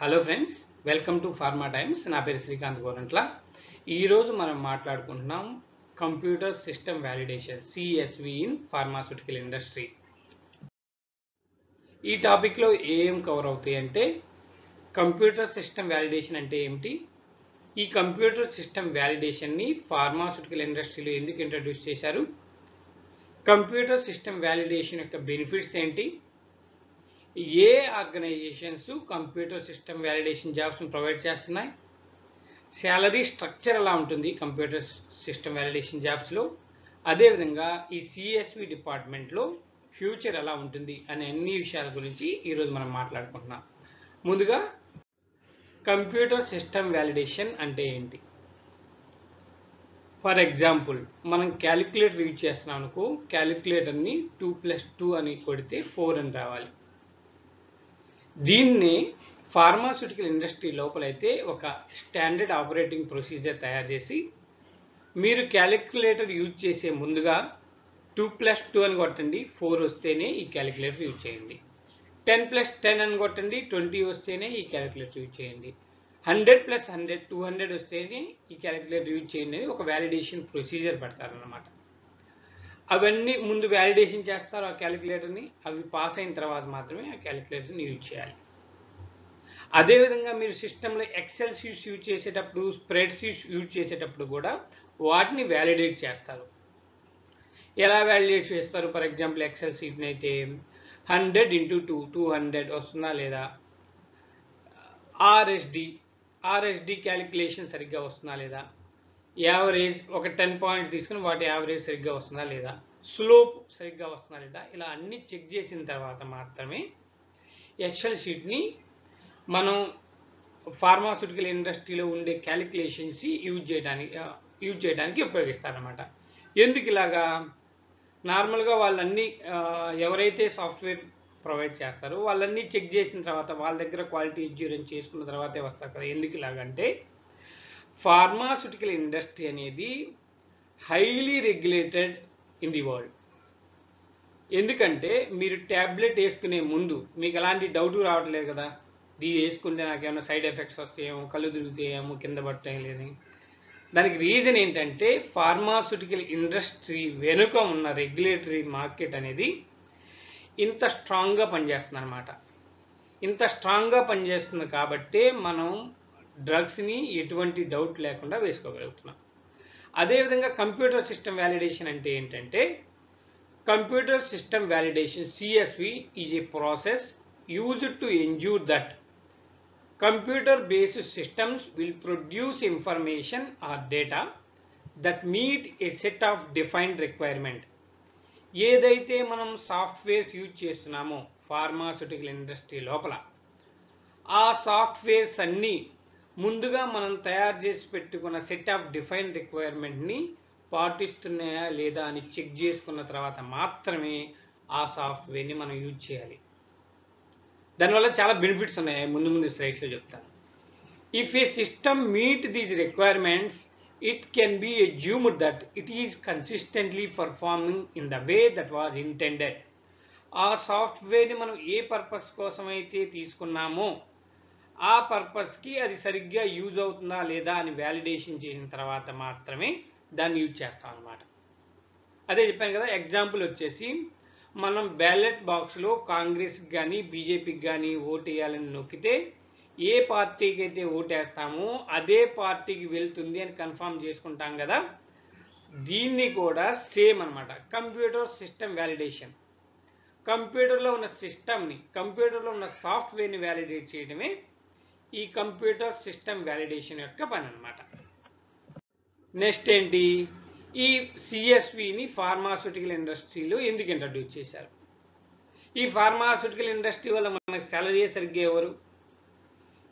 Hello friends welcome to pharma times నా పేరు శ్రీకాంత్ గోరంట్ల. ఈరోజు మనం మాట్లాడుకుంటున్నాం computer system validation CSV in pharmaceutical industry ఈ టాపిక్లో ఏం కవర్ అవుతాయి అంటే కంప్యూటర్ సిస్టమ్ వ్యాలిడేషన్ అంటే ఏమిటి? ఈ కంప్యూటర్ సిస్టమ్ వ్యాలిడేషన్ని ఫార్మాస్యూటికల్ ఇండస్ట్రీలో ఎందుకు ఇంట్రడ్యూస్ చేశారు? కంప్యూటర్ సిస్టమ్ వ్యాలిడేషన్ యొక్క బెనిఫిట్స్ ఏంటి? ఏ ఆర్గనైజేషన్స్ కంప్యూటర్ సిస్టమ్ వ్యాలిడేషన్ జాబ్స్ని ప్రొవైడ్ చేస్తున్నాయి? శాలరీ స్ట్రక్చర్ ఎలా ఉంటుంది కంప్యూటర్ సిస్టమ్ వ్యాలిడేషన్ జాబ్స్లో? అదేవిధంగా ఈ సిఎస్వి డిపార్ట్మెంట్లో ఫ్యూచర్ ఎలా ఉంటుంది అనే అన్ని విషయాల గురించి ఈరోజు మనం మాట్లాడుకుంటున్నాం. ముందుగా కంప్యూటర్ సిస్టమ్ వ్యాలిడేషన్ అంటే ఏంటి? ఫర్ ఎగ్జాంపుల్ మనం క్యాలిక్యులేటర్ యూజ్ చేస్తున్నాం అనుకో క్యాలిక్యులేటర్ని టూ ప్లస్ టూ అని కొడితే ఫోర్ అని రావాలి. దీన్ని ఫార్మాస్యూటికల్ ఇండస్ట్రీ లోపలైతే ఒక స్టాండర్డ్ ఆపరేటింగ్ ప్రొసీజర్ తయారు చేసి మీరు క్యాలిక్యులేటర్ యూజ్ చేసే ముందుగా టూ ప్లస్ టూ అని కొట్టండి ఫోర్ వస్తేనే ఈ క్యాలిక్యులేటర్ యూజ్ చేయండి. టెన్ ప్లస్ టెన్ అని కొట్టండి ట్వంటీ వస్తేనే ఈ క్యాలిక్యులేటర్ యూజ్ చేయండి. Hundred plus hundred two hundred వస్తేనే ఈ క్యాలిక్యులేటర్ యూజ్ చేయండి అని ఒక వ్యాలిడేషన్ ప్రొసీజర్ పెడతారనమాట అవన్నీ ముందు వ్యాలిడేషన్ చేస్తారు ఆ క్యాలిక్యులేటర్ని అవి పాస్ అయిన తర్వాత మాత్రమే ఆ క్యాలిక్యులేటర్ని యూజ్ చేయాలి. అదేవిధంగా మీరు సిస్టంలో ఎక్సెల్ షీట్స్ యూజ్ చేసేటప్పుడు స్ప్రెడ్ షీట్స్ యూజ్ చేసేటప్పుడు కూడా వాటిని వ్యాలిడేట్ చేస్తారు. ఎలా వ్యాలిడేట్ చేస్తారు? ఫర్ ఎగ్జాంపుల్ ఎక్సెల్ షీట్ని అయితే hundred into two two hundred వస్తుందా లేదా? ఆర్ఎస్డి ఆర్ఎస్డి క్యాలిక్యులేషన్ సరిగ్గా వస్తుందా లేదా? యావరేజ్ ఒక టెన్ పాయింట్స్ తీసుకుని వాటి యావరేజ్ సరిగ్గా వస్తుందా లేదా? స్లోప్ సరిగ్గా వస్తుందా లేదా? ఇలా అన్ని చెక్ చేసిన తర్వాత మాత్రమే ఎక్సెల్ షీట్ని మనం ఫార్మాస్యూటికల్ ఇండస్ట్రీలో ఉండే క్యాలిక్యులేషన్స్ యూజ్ చేయడానికి యూజ్ చేయడానికి ఉపయోగిస్తారనమాట ఎందుకు ఇలాగా? నార్మల్గా వాళ్ళన్నీ ఎవరైతే సాఫ్ట్వేర్ ప్రొవైడ్ చేస్తారో వాళ్ళన్నీ చెక్ చేసిన తర్వాత వాళ్ళ దగ్గర క్వాలిటీ ఇన్సూరెన్స్ చేసుకున్న తర్వాతే వస్తారు కదా. ఎందుకు ఇలాగంటే ఫార్మాస్యూటికల్ ఇండస్ట్రీ అనేది highly regulated in the world ఎందుకంటే మీరు ట్యాబ్లెట్ వేసుకునే ముందు మీకు ఎలాంటి డౌట్ రావట్లేదు కదా. ఇది వేసుకుంటే నాకు ఏమైనా సైడ్ ఎఫెక్ట్స్ వస్తాయేమో కళ్ళు తిరుగుతాయేమో కింద పట్టడం లేదని దానికి రీజన్ ఏంటంటే ఫార్మాస్యూటికల్ ఇండస్ట్రీ వెనుక ఉన్న రెగ్యులేటరీ మార్కెట్ అనేది ఇంత స్ట్రాంగ్గా పనిచేస్తుంది అనమాట ఇంత స్ట్రాంగ్గా పనిచేస్తుంది కాబట్టే మనం డ్రగ్స్ని ఎటువంటి డౌట్ లేకుండా వేసుకోగలుగుతున్నాం. అదేవిధంగా కంప్యూటర్ సిస్టమ్ వ్యాలిడేషన్ అంటే ఏంటంటే computer system validation CSV is a process used to ensure that computer based systems will produce information or data that meet a set of defined requirement ఏదైతే మనం సాఫ్ట్వేర్స్ యూజ్ చేస్తున్నామో pharmaceutical industry లోపల ఆ softwares అన్నీ ముందుగా మనం తయారు చేసి పెట్టుకున్న సెట్ ఆఫ్ డిఫైన్ రిక్వైర్మెంట్ని పాటిస్తున్నాయా లేదా అని చెక్ చేసుకున్న తర్వాత మాత్రమే ఆ సాఫ్ట్వేర్ని మనం యూజ్ చేయాలి. దానివల్ల చాలా బెనిఫిట్స్ ఉన్నాయి. ముందు ముందు స్లైడ్స్లో చెప్తాను. If a system meet these requirements it can be assumed that it is consistently performing in the way that was intended ఆ సాఫ్ట్వేర్ని మనం ఏ పర్పస్ కోసం అయితే తీసుకున్నామో ఆ పర్పస్కి అది సరిగ్గా యూజ్ అవుతుందా లేదా అని వ్యాలిడేషన్ చేసిన తర్వాత మాత్రమే దాన్ని యూజ్ చేస్తాం అనమాట అదే చెప్పాను కదా ఎగ్జాంపుల్ వచ్చేసి మనం బ్యాలెట్ బాక్స్లో కాంగ్రెస్కి కానీ బీజేపీకి కానీ ఓటు వేయాలని నొక్కితే ఏ పార్టీకి అయితే ఓటేస్తామో అదే పార్టీకి వెళ్తుంది అని కన్ఫర్మ్ చేసుకుంటాం కదా దీన్ని కూడా సేమ్ అనమాట కంప్యూటర్ సిస్టమ్ వ్యాలిడేషన్ కంప్యూటర్లో ఉన్న సిస్టమ్ని కంప్యూటర్లో ఉన్న సాఫ్ట్వేర్ని వ్యాలిడేట్ చేయడమే ఈ కంప్యూటర్ సిస్టమ్ వ్యాలిడేషన్ యొక్క పని అనమాట నెక్స్ట్ ఏంటి? ఈ సిఎస్విని ఫార్మాస్యూటికల్ ఇండస్ట్రీలో ఎందుకు ఇంట్రడ్యూస్ చేశారు? ఈ ఫార్మాస్యూటికల్ ఇండస్ట్రీ వల్ల మనకు సాలరీ సరిగ్గా ఎవరు?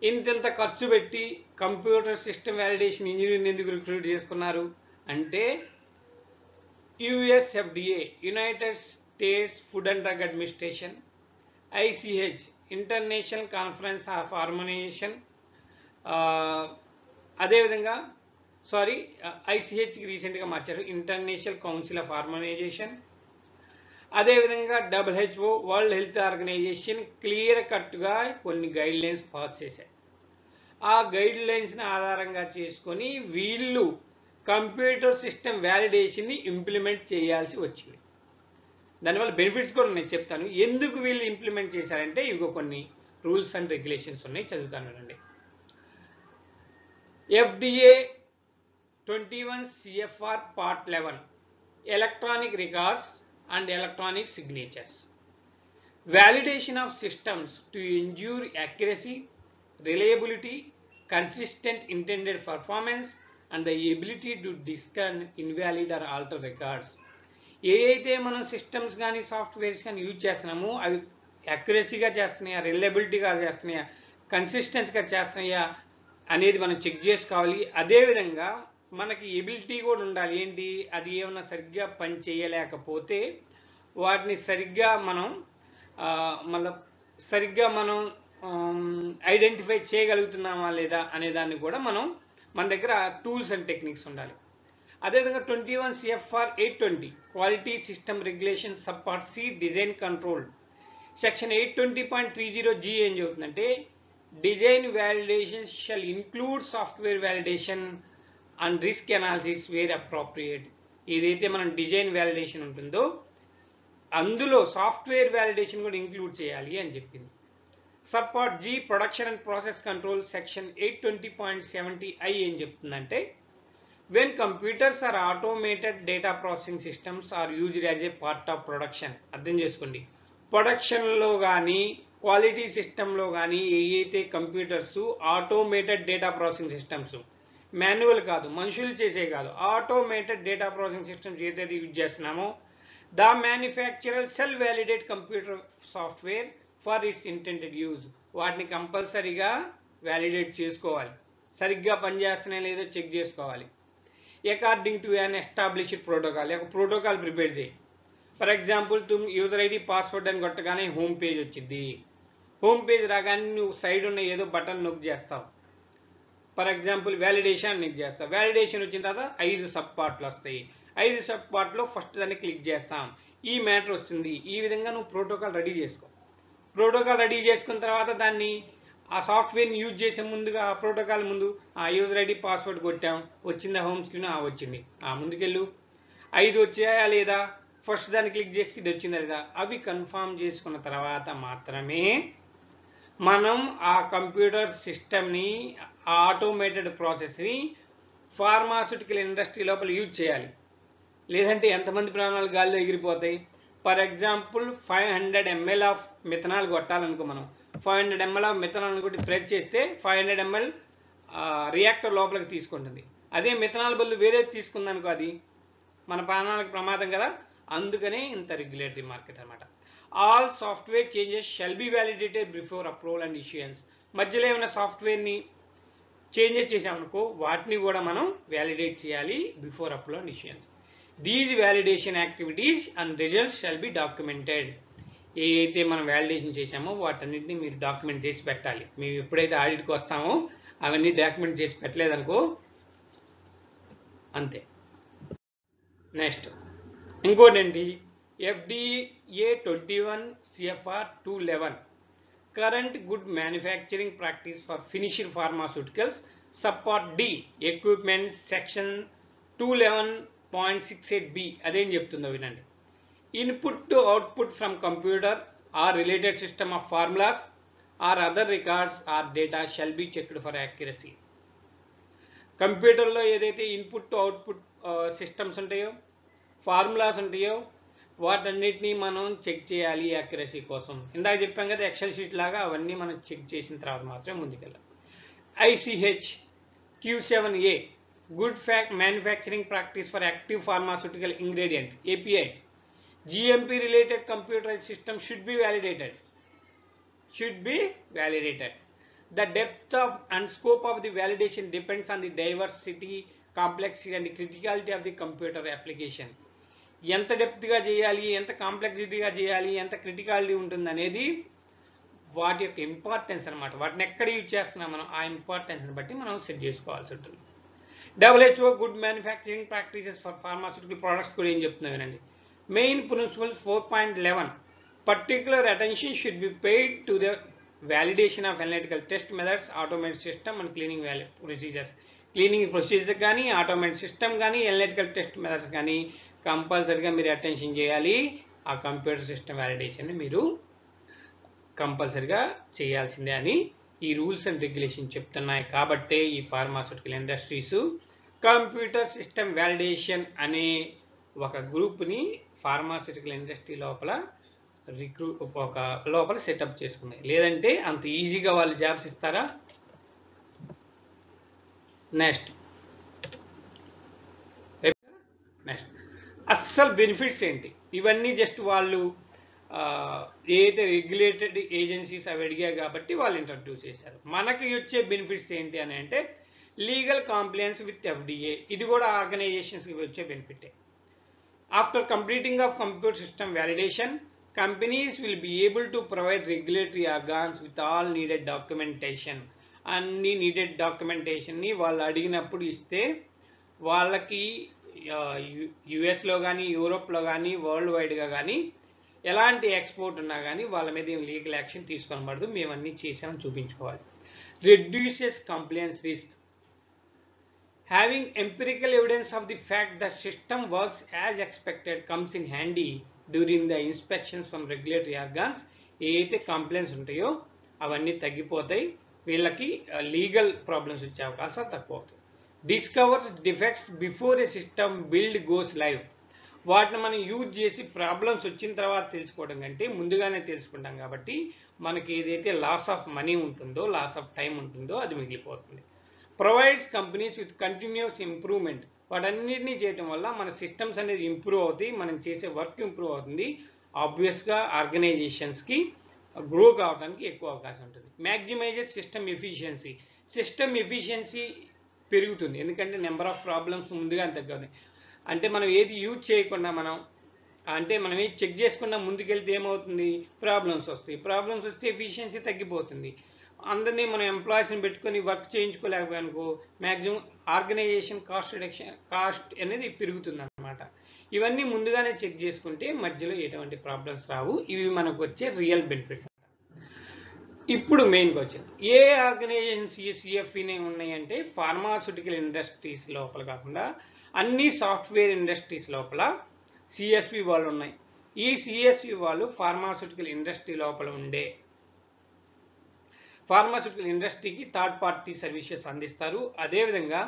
ఇంతింత ఖర్చు పెట్టి కంప్యూటర్ సిస్టమ్ వ్యాలిడేషన్ ఇంజనీరింగ్ ఎందుకు రిక్రూట్ చేసుకున్నారు? అంటే USFDA United States food and drug administration ICH international conference of harmonization అదేవిధంగా సారీ ఐసిహెచ్కి రీసెంట్గా మార్చారు. ఇంటర్నేషనల్ కౌన్సిల్ ఆఫ్ హార్మోనైజేషన్ అదేవిధంగా WHO world health organisation clear కట్గా కొన్ని గైడ్ లైన్స్ పాస్ చేశాయి. ఆ గైడ్ లైన్స్ని ఆధారంగా చేసుకొని వీళ్ళు కంప్యూటర్ సిస్టమ్ వ్యాలిడేషన్ని ఇంప్లిమెంట్ చేయాల్సి వచ్చింది. దానివల్ల బెనిఫిట్స్ కూడా నేను చెప్తాను. ఎందుకు వీళ్ళు ఇంప్లిమెంట్ చేశారంటే ఇవిగో కొన్ని రూల్స్ అండ్ రెగ్యులేషన్స్ ఉన్నాయి చదువుతాను అండి FDA twenty one CFR part eleven electronic records and electronic signatures validation of systems to ensure accuracy reliability consistent intended performance and the ability to discern invalid or alter records ఏ అయితే మనం systems కానీ softwares కానీ use చేస్తున్నామో అవి అక్యురసీగా చేస్తున్నాయా రిలయబిలిటీగా చేస్తున్నాయా కన్సిస్టెన్స్గా చేస్తున్నాయా అనేది మనం check చేసుకోవాలి. అదేవిధంగా మనకి ఎబిలిటీ కూడా ఉండాలి. ఏంటి? అది ఏమైనా సరిగ్గా పని చేయలేకపోతే వాటిని సరిగ్గా మనం మళ్ళీ సరిగ్గా మనం ఐడెంటిఫై చేయగలుగుతున్నామా లేదా అనే దాన్ని కూడా మనం మన దగ్గర టూల్స్ అండ్ టెక్నిక్స్ ఉండాలి. అదేవిధంగా twenty one CFR eight twenty quality system regulation subpart C design control section eight twenty point three zero G ఏం చెబుతుందంటే design validation shall include software validation and risk analysis where appropriate ఏదైతే మనం design validation ఉంటుందో అందులో software validation కూడా include చేయాలి అని చెప్పింది. Subpart G production and process control section eight twenty point seventy I ఏం చెప్తుందంటే when computers or automated data processing systems are used as a part of production అర్థం చేసుకోండి. ప్రొడక్షన్లో కానీ క్వాలిటీ సిస్టంలో కానీ ఏ computers automated data processing systems manual కాదు మనుషులు చేసే కాదు ఆటోమేటెడ్ డేటా ప్రాసెసింగ్ సిస్టమ్స్ ఏదైతే యూజ్ చేస్తున్నామో the manufacturer shall validate computer software for its intended use వాటిని కంపల్సరీగా వ్యాలిడేట్ చేసుకోవాలి. సరిగ్గా పనిచేస్తున్నాయో లేదో చెక్ చేసుకోవాలి. According to an established protocol ఒక ప్రోటోకాల్ ప్రిపేర్ చేయి. ఫర్ ఎగ్జాంపుల్ తుమ్ యూజర్ ఐడి పాస్వర్డ్ అని కొట్టగానే హోమ్ పేజ్ వచ్చింది. హోమ్ పేజ్ రాగానే నువ్వు సైడ్ ఉన్న ఏదో బటన్ నొక్కి చేస్తావు. ఫర్ ఎగ్జాంపుల్ వ్యాలిడేషన్ నీకు చేస్తావు వ్యాలిడేషన్ వచ్చిన తర్వాత ఐదు సబ్ పార్ట్లు వస్తాయి. ఐదు సబ్ పార్ట్లో ఫస్ట్ దాన్ని క్లిక్ చేస్తాం. ఈ మ్యాటర్ వస్తుంది ఈ విధంగా నువ్వు ప్రోటోకాల్ రెడీ చేసుకో. ప్రోటోకాల్ రెడీ చేసుకున్న తర్వాత దాన్ని ఆ సాఫ్ట్వేర్ని యూజ్ చేసే ముందుగా ఆ ప్రోటోకాల్ ముందు ఆ యూజర్ ఐడి పాస్వర్డ్ కొట్టాం. వచ్చిందా హోమ్ స్క్రీన్? ఆ వచ్చింది. ఆ ముందుకెళ్ళు. ఐదు వచ్చాయా లేదా? ఫస్ట్ దాన్ని క్లిక్ చేసి ఇది వచ్చిందా లేదా? అవి కన్ఫామ్ చేసుకున్న తర్వాత మాత్రమే మనం ఆ కంప్యూటర్ సిస్టమ్ని ఆ ఆటోమేటెడ్ ప్రాసెస్ని ఫార్మాస్యూటికల్ ఇండస్ట్రీ లోపల యూజ్ చేయాలి. లేదంటే ఎంతమంది ప్రాణాలు గాల్లో ఎగిరిపోతాయి? For example five hundred ML of methanol కొట్టాలనుకో మనం. Five hundred ML of methanol కొట్టి స్ప్రెడ్ చేస్తే ఫైవ్ హండ్రెడ్ ఎంఎల్ రియాక్టర్ లోపలికి తీసుకుంటుంది. అదే మిథనాల్ బదులు వేరేది తీసుకుందనుకో అది మన ప్రాణాలకు ప్రమాదం కదా అందుకనే ఇంత రెగ్యులేటరీ మార్కెట్ అనమాట all software changes shall be validated before approval and issuance మధ్యలో ఏమైనా సాఫ్ట్వేర్ని చేంజెస్ చేసామనుకో వాటిని కూడా మనం వ్యాలిడేట్ చేయాలి before approval and issuance these validation activities and results shall be documented ఏదైతే మనం వ్యాలిడేషన్ చేశామో వాటన్నిటిని మీరు డాక్యుమెంట్ చేసి పెట్టాలి. మేము ఎప్పుడైతే ఆడిట్కి వస్తామో అవన్నీ డాక్యుమెంట్ చేసి పెట్టలేదనుకో అంతే. నెక్స్ట్ ఇంకోటి ఏంటి? FDA twenty one CFR two eleven current good manufacturing practice for finishing pharmaceuticals subpart D equipment section two eleven point six eight B అదేం చెప్తుందో వినండి. Input to output from computer or related system of formulas or other records or data shall be checked for accuracy. కంప్యూటర్లో ఏదైతే input to output systems ఉంటాయో formulas ఉంటాయో వాటన్నిటిని మనం check చేయాలి యాక్యురసీ కోసం. ఇందాక చెప్పాం కదా ఎక్సెల్ షీట్ లాగా అవన్నీ మనం చెక్ చేసిన తర్వాత మాత్రమే ముందుకెళ్ళాలి. ICH Q seven A good fac manufacturing practice for active pharmaceutical ingredient API GMP related computerized system should be validated. Should be validated. The depth of and scope of the validation depends on the diversity, complexity and the criticality of the computer application. ఎంత డెప్త్గా చేయాలి ఎంత కాంప్లెక్సిటీగా చేయాలి ఎంత criticality ఉంటుంది అనేది వాటి యొక్క ఇంపార్టెన్స్ అనమాట వాటిని ఎక్కడ యూజ్ చేస్తున్నాం మనం ఆ ఇంపార్టెన్స్ని బట్టి మనం సెట్ చేసుకోవాల్సి ఉంటుంది WHO good manufacturing practices for pharmaceutical products కూడా ఏం చెప్తున్నాం వినండి main principles four point eleven particular attention should be paid to the validation of analytical test methods automatic system and cleaning procedures cleaning procedure కానీ automatic system కానీ analytical test methods కానీ కంపల్సరీగా మీరు attention చేయాలి. ఆ కంప్యూటర్ సిస్టమ్ వ్యాలిడేషన్ని మీరు కంపల్సరిగా చేయాల్సిందే అని ఈ రూల్స్ అండ్ రెగ్యులేషన్ చెప్తున్నాయి. కాబట్టే ఈ pharmaceutical industries computer system validation అనే ఒక గ్రూప్ని ఫార్మాసిటికల్ ఇండస్ట్రీ లోపల రిక్రూ ఒక లోపల సెటప్ చేసుకున్నాయి. లేదంటే అంత ఈజీగా వాళ్ళు జాబ్స్ ఇస్తారా? నెక్స్ట్ నెక్స్ట్ అస్సలు బెనిఫిట్స్ ఏంటి? ఇవన్నీ జస్ట్ వాళ్ళు ఏదైతే రెగ్యులేటెడ్ ఏజెన్సీస్ అవి అడిగాయి కాబట్టి వాళ్ళు ఇంట్రడ్యూస్ చేశారు. మనకి వచ్చే బెనిఫిట్స్ ఏంటి అని అంటే లీగల్ కాంప్లయన్స్ విత్ ఎఫ్డిఏ ఇది కూడా ఆర్గనైజేషన్స్కి వచ్చే బెనిఫిటే after completing of computer system validation companies will be able to provide regulatory organs with all needed documentation అన్ని నీడెడ్ డాక్యుమెంటేషన్ని వాళ్ళు అడిగినప్పుడు ఇస్తే వాళ్ళకి యుఎస్లో కానీ యూరోప్లో కానీ వరల్డ్ వైడ్గా కానీ ఎలాంటి ఎక్స్పోర్ట్ ఉన్నా కానీ వాళ్ళ మీద ఏం లీగల్ యాక్షన్ తీసుకోనబడదు. మేము అన్నీ చేసామని చూపించుకోవాలి. Reduces compliance risk having empirical evidence of the fact the system works as expected comes in handy during the inspections from regulatory organs. ఏదైతే కంప్లైంట్స్ ఉంటాయో అవన్నీ తగ్గిపోతాయి. వీళ్ళకి లీగల్ ప్రాబ్లమ్స్ వచ్చే అవకాశాలు తక్కువ అవుతాయి discovers defects before a system build goes live వాటిని మనం యూజ్ చేసి ప్రాబ్లమ్స్ వచ్చిన తర్వాత తెలుసుకోవడం కంటే ముందుగానే తెలుసుకుంటాం కాబట్టి మనకి ఏదైతే లాస్ ఆఫ్ మనీ ఉంటుందో లాస్ ఆఫ్ టైం ఉంటుందో అది మిగిలిపోతుంది. Provides companies with continuous improvement వాటన్నిటినీ చేయడం వల్ల మన సిస్టమ్స్ అనేది ఇంప్రూవ్ అవుతాయి మనం చేసే వర్క్ ఇంప్రూవ్ అవుతుంది. ఆబ్వియస్గా ఆర్గనైజేషన్స్కి గ్రో కావడానికి ఎక్కువ అవకాశం ఉంటుంది. Maximises system efficiency system efficiency పెరుగుతుంది. ఎందుకంటే నెంబర్ ఆఫ్ ప్రాబ్లమ్స్ ముందుగా తగ్గుతుంది అంటే మనం ఏది యూజ్ చేయకుండా మనం అంటే మనం ఏది చెక్ చేసుకుండా ముందుకెళ్తే ఏమవుతుంది? ప్రాబ్లమ్స్ వస్తాయి. ప్రాబ్లమ్స్ వస్తే ఎఫిషియన్సీ తగ్గిపోతుంది. అందరినీ మనం ఎంప్లాయీస్ని పెట్టుకొని work చేయించుకోలేకపోయానుకో maximum organisation cost reduction cost అనేది పెరుగుతుంది అనమాట ఇవన్నీ ముందుగానే చెక్ చేసుకుంటే మధ్యలో ఎటువంటి ప్రాబ్లమ్స్ రావు. ఇవి మనకు వచ్చే రియల్ బెనిఫిట్స్ ఇప్పుడు మెయిన్గా వచ్చింది ఏ ఆర్గనైజేషన్ సిఎస్ఈఎఫ్ఈనే ఉన్నాయంటే ఫార్మాస్యూటికల్ ఇండస్ట్రీస్ లోపల కాకుండా అన్ని సాఫ్ట్వేర్ ఇండస్ట్రీస్ లోపల సిఎస్వి వాళ్ళు ఉన్నాయి. ఈ సిఎస్వి వాళ్ళు ఫార్మాస్యూటికల్ ఇండస్ట్రీ లోపల ఉండే ఫార్మాస్యూటికల్ ఇండస్ట్రీకి థర్డ్ పార్టీ సర్వీసెస్ అందిస్తారు. అదేవిధంగా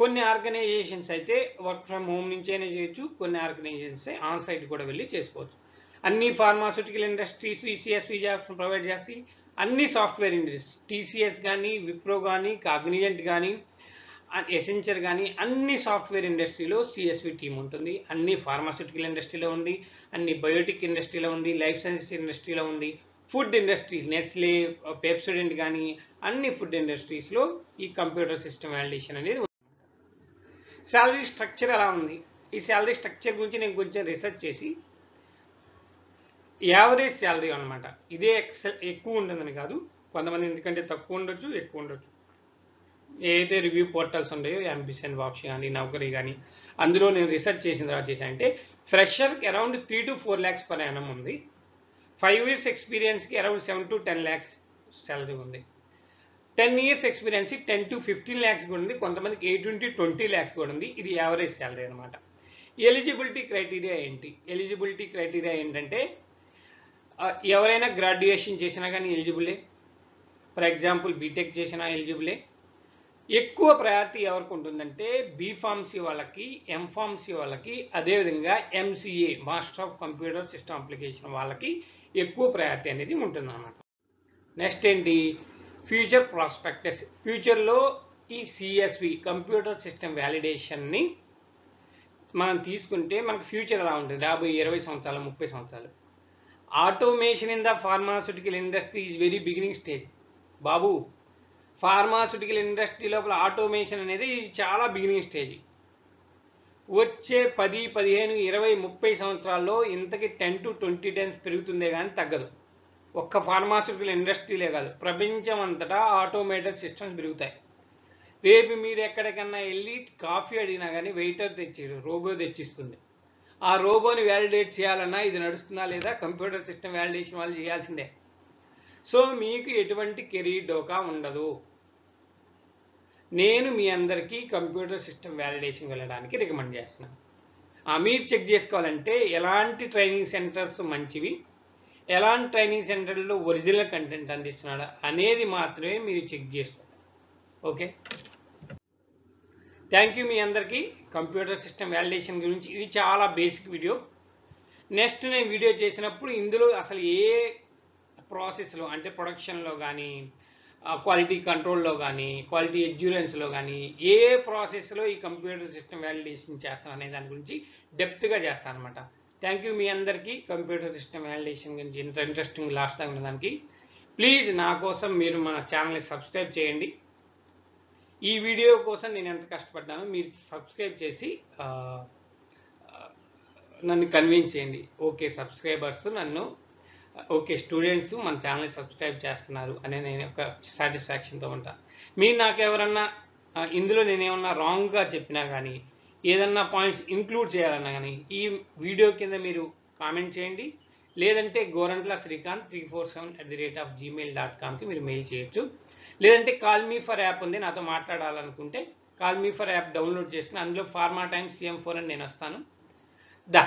కొన్ని ఆర్గనైజేషన్స్ అయితే వర్క్ ఫ్రమ్ హోమ్ నుంచైనా చేయొచ్చు కొన్ని ఆర్గనైజేషన్స్ ఆన్ సైట్ కూడా వెళ్ళి చేసుకోవచ్చు. అన్ని pharmaceutical industries ECS jobs provide చేసి అన్ని సాఫ్ట్వేర్ ఇండస్ట్రీస్ టీసీఎస్ కానీ విప్రో కానీ కాగ్నిజెంట్ కానీ ఎసెంచర్ కానీ అన్ని సాఫ్ట్వేర్ ఇండస్ట్రీలో సిఎస్వి టీం ఉంటుంది. అన్ని ఫార్మాస్యూటికల్ ఇండస్ట్రీలో ఉంది అన్ని బయోటిక్ ఇండస్ట్రీలో ఉంది లైఫ్ సైన్స్ ఇండస్ట్రీలో ఉంది. ఫుడ్ ఇండస్ట్రీ నెస్లే పెప్సోడెంట్ కానీ అన్ని ఫుడ్ ఇండస్ట్రీస్లో ఈ కంప్యూటర్ సిస్టమ్ వ్యాలిడేషన్ అనేది శాలరీ స్ట్రక్చర్ ఎలా ఉంది? ఈ శాలరీ స్ట్రక్చర్ గురించి నేను కొంచెం రీసెర్చ్ చేసి యావరేజ్ శాలరీ అనమాట ఇదే ఎక్సెల్ ఎక్కువ ఉంటుందని కాదు కొంతమంది ఎందుకంటే తక్కువ ఉండొచ్చు ఎక్కువ ఉండొచ్చు. ఏదైతే రివ్యూ పోర్టల్స్ ఉన్నాయో అంబిషన్ బాక్స్ కానీ నౌకరీ కానీ అందులో నేను రీసెర్చ్ చేసిన తర్వాత చేశానంటే ఫ్రెషర్కి around three to four lakhs per annum ఉంది. Five years ఎక్స్పీరియన్స్కి around seven to ten lakhs salary ఉంది. Ten years experience ten to fifteen lakhs కూడా ఉంది. కొంతమందికి ఎయిట్ నుండి ట్వంటీ ల్యాక్స్ కూడా ఉంది. ఇది యావరేజ్ శాలరీ అనమాట ఎలిజిబిలిటీ క్రైటీరియా ఏంటి? ఎలిజిబిలిటీ క్రైటీరియా ఏంటంటే ఎవరైనా గ్రాడ్యుయేషన్ చేసినా కానీ ఎలిజిబులే ఫర్ ఎగ్జాంపుల్ బీటెక్ చేసినా ఎలిజిబులే ఎక్కువ ప్రయారిటీ ఎవరికి ఉంటుందంటే బీఫార్మసీ వాళ్ళకి ఎంఫార్మసీ వాళ్ళకి అదేవిధంగా MCA master of computer system application వాళ్ళకి ఎక్కువ ప్రయారిటీ అనేది ఉంటుందన్నమాట. నెక్స్ట్ ఏంటి? ఫ్యూచర్ ప్రాస్పెక్టస్ ఫ్యూచర్లో ఈ సిఎస్వి కంప్యూటర్ సిస్టమ్ వ్యాలిడేషన్ని మనం తీసుకుంటే మనకు ఫ్యూచర్ ఎలా ఉంటుంది? యాభై ఇరవై సంవత్సరాలు ముప్పై సంవత్సరాలు. Automation in the pharmaceutical industry is very beginning stage Babu pharmaceutical industry లోపల ఆటోమేషన్ అనేది చాలా బిగినింగ్ స్టేజ్ వచ్చే పది పదిహేను ఇరవై ముప్పై సంవత్సరాల్లో ఇంతకి టెన్ టు ట్వంటీ టైమ్స్ పెరుగుతుందే కానీ తగ్గదు. ఒక్క ఫార్మాస్యూటికల్ ఇండస్ట్రీలే కాదు ప్రపంచం అంతటా ఆటోమేటెడ్ సిస్టమ్స్ పెరుగుతాయి. రేపు మీరు ఎక్కడికన్నా వెళ్ళి కాఫీ అడిగినా కానీ వెయిటర్ తెచ్చారు రోబో తెచ్చిస్తుంది. ఆ రోబోని వ్యాలిడేట్ చేయాలన్నా ఇది నడుస్తుందా లేదా కంప్యూటర్ సిస్టమ్ వ్యాలిడేషన్ వాళ్ళు చేయాల్సిందే. సో మీకు ఎటువంటి కెరీర్ డోకా ఉండదు. నేను మీ అందరికీ కంప్యూటర్ సిస్టమ్ వ్యాలిడేషన్ వెళ్ళడానికి రికమెండ్ చేస్తున్నాను ఆ, మీరు చెక్ చేసుకోవాలంటే ఎలాంటి ట్రైనింగ్ సెంటర్స్ మంచివి ఎలాంటి ట్రైనింగ్ సెంటర్లో ఒరిజినల్ కంటెంట్ అందిస్తున్నాడా అనేది మాత్రమే మీరు చెక్ చేసుకోవాలి. ఓకే? థ్యాంక్ యూ మీ అందరికీ. కంప్యూటర్ సిస్టమ్ వ్యాలిడేషన్ గురించి ఇది చాలా బేసిక్ వీడియో నెక్స్ట్ నేను వీడియో చేసినప్పుడు ఇందులో అసలు ఏ ప్రాసెస్లో అంటే ప్రొడక్షన్లో కానీ క్వాలిటీ కంట్రోల్లో కానీ క్వాలిటీ ఎడ్యూరెన్స్లో కానీ ఏ ప్రాసెస్లో ఈ కంప్యూటర్ సిస్టమ్ వ్యాలిడేషన్ చేస్తాం అనే దాని గురించి డెప్త్గా చేస్తాను అనమాట థ్యాంక్ యూ మీ అందరికీ. కంప్యూటర్ సిస్టమ్ వ్యాలిడేషన్ గురించి ఇంత ఇంట్రెస్టింగ్ లాస్ట్ టైం దానికి ప్లీజ్ నా కోసం మీరు మన ఛానల్ని సబ్స్క్రైబ్ చేయండి. ఈ వీడియో కోసం నేను ఎంత కష్టపడ్డానో మీరు సబ్స్క్రైబ్ చేసి నన్ను కన్విన్స్ చేయండి. ఓకే సబ్స్క్రైబర్స్ నన్ను ఓకే స్టూడెంట్స్ మన ఛానల్ని సబ్స్క్రైబ్ చేస్తున్నారు అనే నేను ఒక సాటిస్ఫాక్షన్తో ఉంటాను మీరు నాకు ఎవరన్నా ఇందులో నేనేమన్నా రాంగ్గా చెప్పినా కానీ ఏదన్నా పాయింట్స్ ఇంక్లూడ్ చేయాలన్నా కానీ ఈ వీడియో కింద మీరు కామెంట్ చేయండి. లేదంటే Gorantla Srikanth three four seven at the rate of Gmail dot కామ్కి మీరు మెయిల్ చేయొచ్చు. లేదంటే కాల్ మీ ఫర్ యాప్ ఉంది నాతో మాట్లాడాలనుకుంటే call me for app download చేసుకుని అందులో ఫార్మా టైమ్స్ సీఎం ఫోర్ అని నేను వస్తాను. దా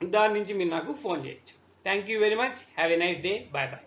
దాని నుంచి మీరు నాకు ఫోన్ చేయొచ్చు. Thank you very much. Have a nice day. Bye bye.